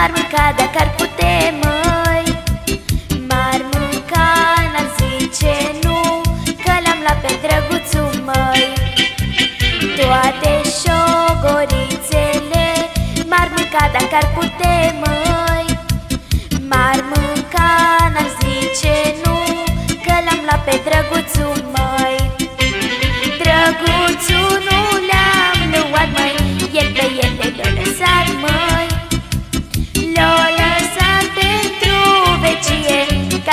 M-ar mânca dacă ar putea, măi. M-ar mânca, n-ar zice nu Că l-am luat pe drăguțul, măi. Toate șogorițele M-ar mânca dacă ar putea, măi. M-ar mânca, n-ar zice nu Că l-am luat pe drăguțul, măi. Drăguțul nu l-am luat, măi. El pe ele l-a lăsat, măi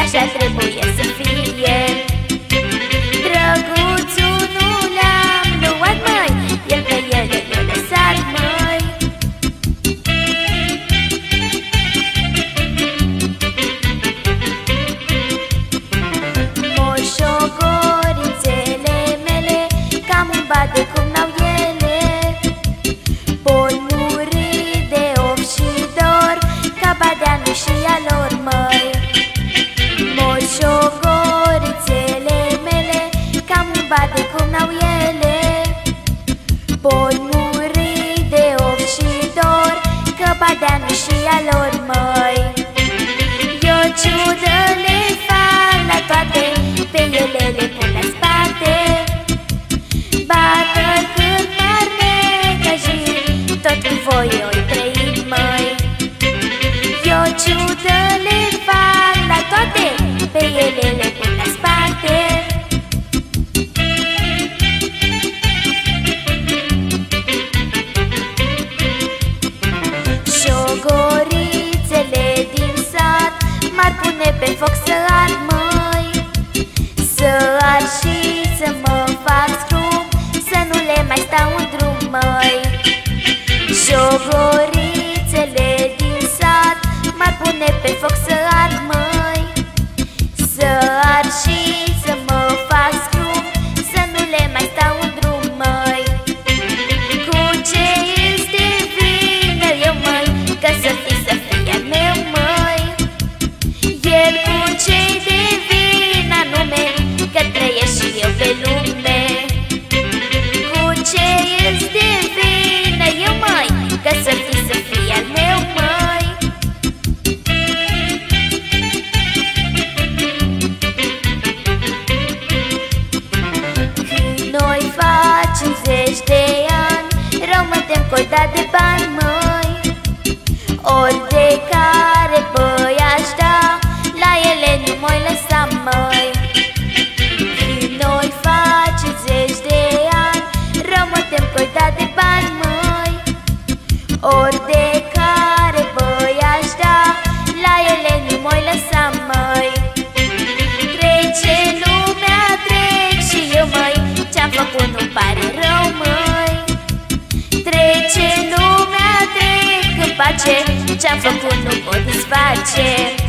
așa trebuie să fie. Drăguțul nu l-am luat, măi El pe ele l-a lăsat, măi. Moșogorițele mele Cam un bat de cum n-au ele. Pot muri de of și dor Ca badeanu și a voi oi trăit, măi Eu ciudă le fac la toate Pe ele le Șogorițele din sat. M-ar pune pe foc să Cortate pan, moy. Trece lumea, trec în pace Ce-am făcut nu pot desface